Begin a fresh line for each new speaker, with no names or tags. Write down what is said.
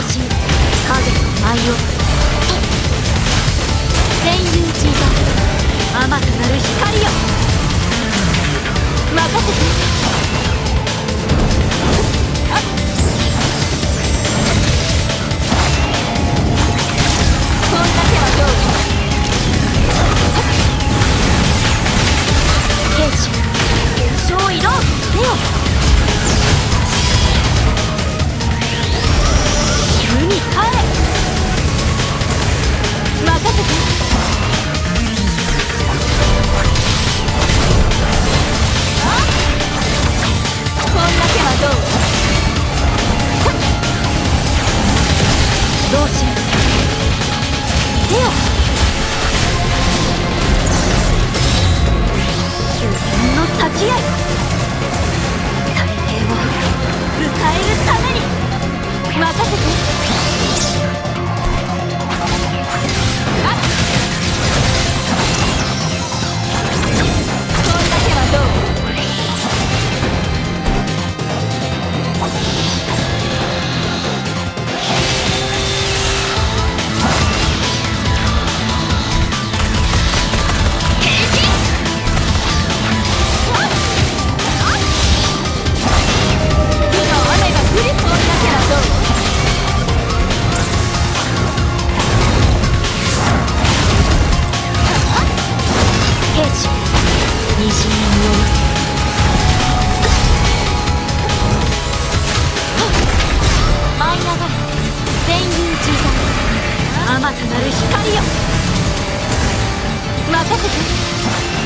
神影の舞を。戦友地が甘くなる光よ。Yeah. なる光よ。任せて